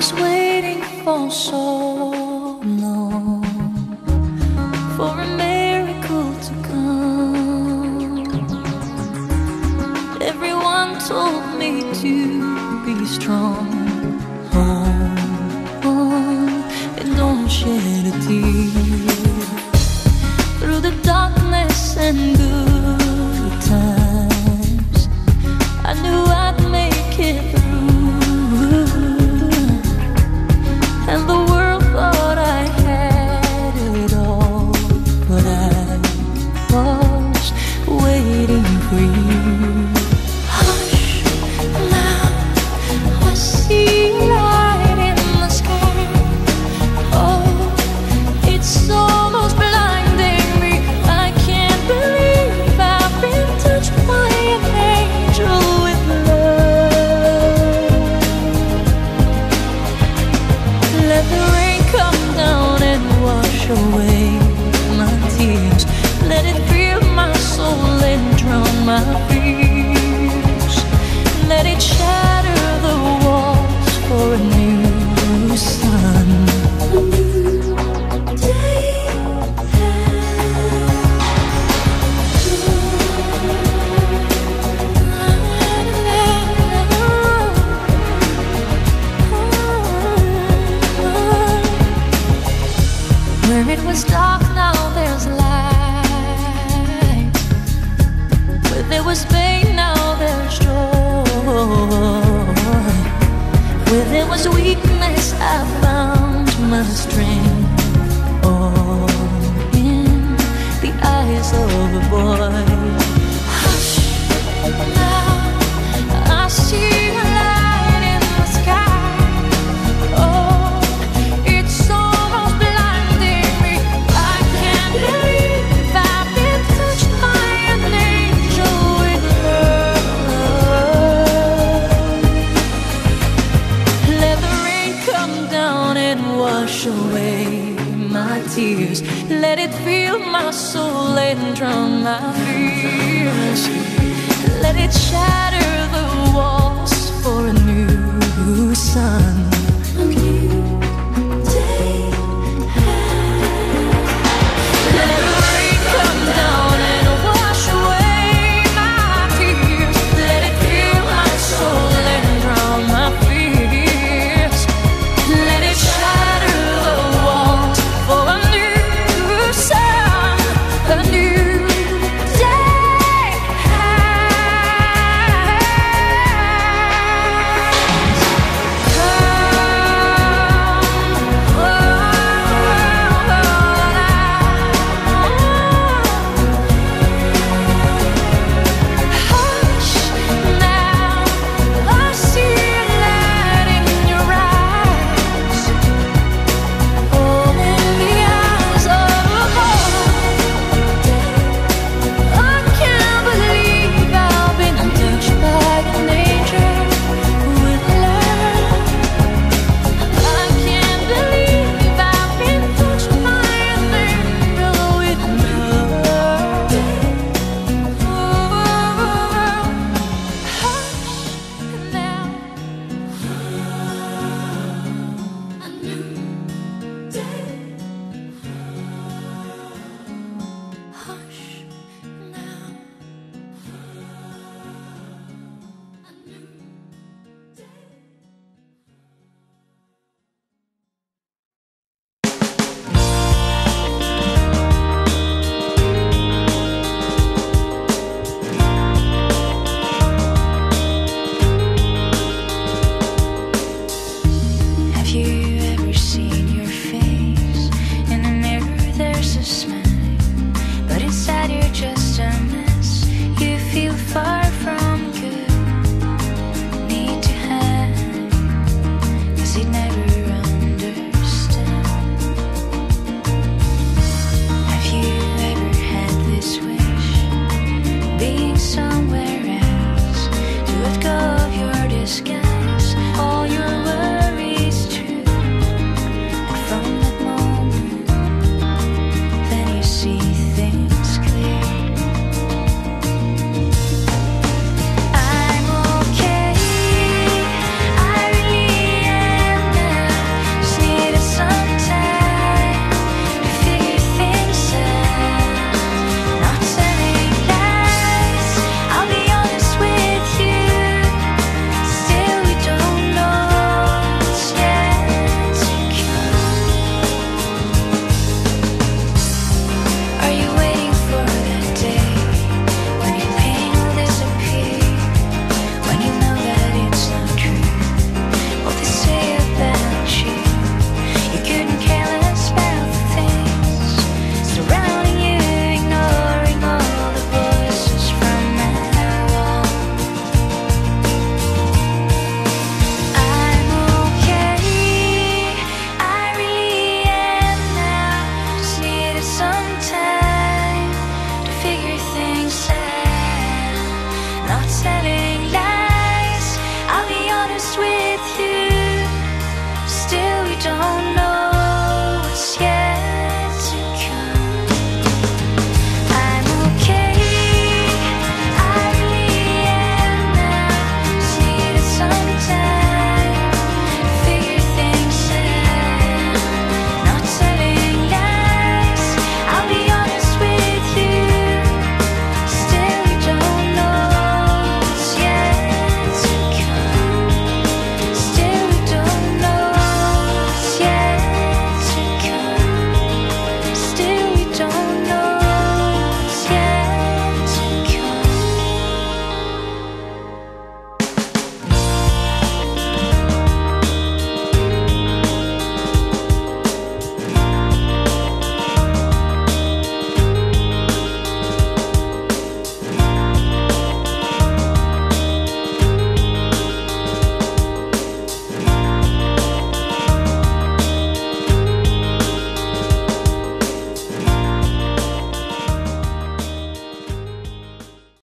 was waiting for so long for a miracle to come. Everyone told me to be strong. On and don't shed a tear. Through the darkness and Where it was dark, now there's light. Where there was pain, now there's joy. Where there was weakness, I found my strength. All in the eyes of a boy. Hush, and wash away my tears. Let it fill my soul and drown my fears. Let it shatter the walls for a new sun.